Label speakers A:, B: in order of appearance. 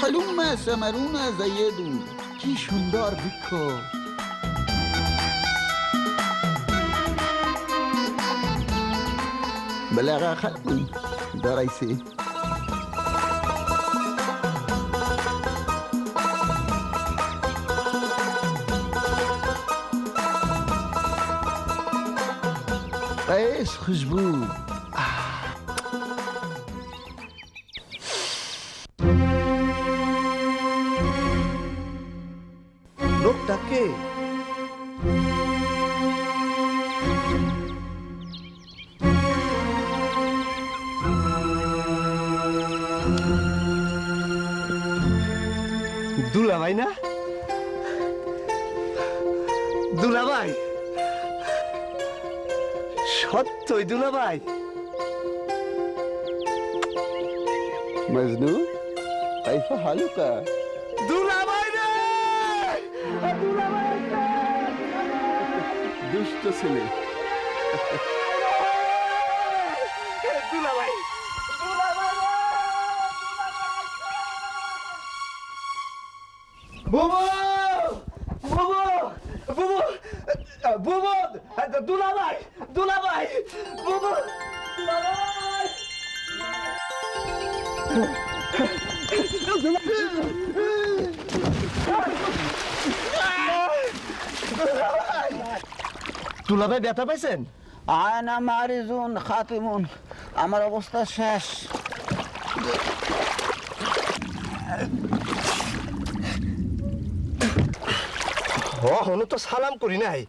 A: হালুম্মা সামারুনা জাইয়েদু কি সুন্দর বৃক্ষ বেলাগা খালকুই দাঁড়াইছে বেশ খুশবু
B: লোকটা কে? দুলাভাই না? দুলাভাই? সত্যই দুলাভাই?
A: মজনু হালুকা।
B: দুলাভাই!
A: দুষ্ট ছেলে
B: দুলাভাই বুবু বুবু বুবু বুবু দুলাভাই দুলাভাই বুবু দুলাভাই দুলাভাই ব্যথা পাইছেন?
A: আয়না মারিজুন খাতিমুন আমার অবস্থা শেষ।
B: হনু তো সালাম করি নাই।